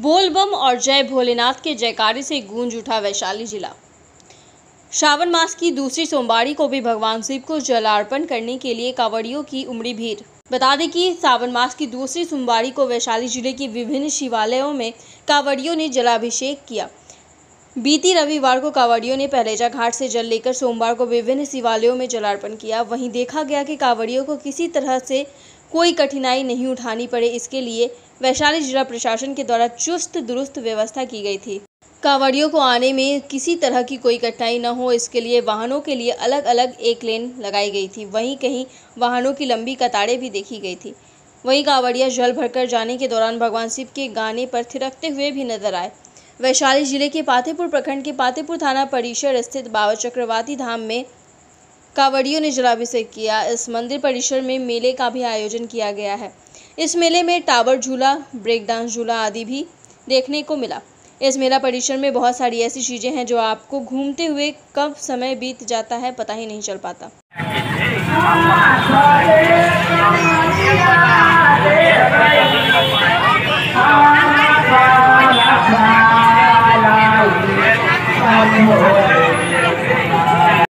बोलबम और जय भोलेनाथ के जयकारे से गूंज उठा वैशाली जिला। श्रावण मास की दूसरी सोमवारी को भी भगवान शिव को जलार्पण करने के लिए कांवड़ियों की उमड़ी भीड़। बता दें कि सावन मास की दूसरी सोमवारी को वैशाली ज़िले के विभिन्न शिवालयों में कांवड़ियों ने जलाभिषेक किया। बीती रविवार को कांवड़ियों ने पहलेजा घाट से जल लेकर सोमवार को विभिन्न शिवालयों में जलार्पण किया। वहीं देखा गया कि कांवड़ियों को किसी तरह से कोई कठिनाई नहीं उठानी पड़े इसके लिए वैशाली जिला प्रशासन के द्वारा चुस्त दुरुस्त व्यवस्था की गई थी। कांवड़ियों को आने में किसी तरह की कोई कठिनाई न हो, इसके लिए वाहनों के लिए अलग अलग एक लेन लगाई गई थी। वहीं कहीं वाहनों की लंबी कतारें भी देखी गई थी। वहीं कांवड़िया जल भरकर जाने के दौरान भगवान शिव के गाने पर थिरकते हुए भी नज़र आए। वैशाली ज़िले के पातेपुर प्रखंड के पातेपुर थाना परिसर स्थित बाबा चक्रवाती धाम में कांवड़ियों ने जलाभिषेक किया। इस मंदिर परिसर में मेले का भी आयोजन किया गया है। इस मेले में टावर झूला ब्रेक डांस झूला आदि भी देखने को मिला। इस मेला परिसर में बहुत सारी ऐसी चीज़ें हैं जो आपको घूमते हुए कब समय बीत जाता है पता ही नहीं चल पाता। Oh,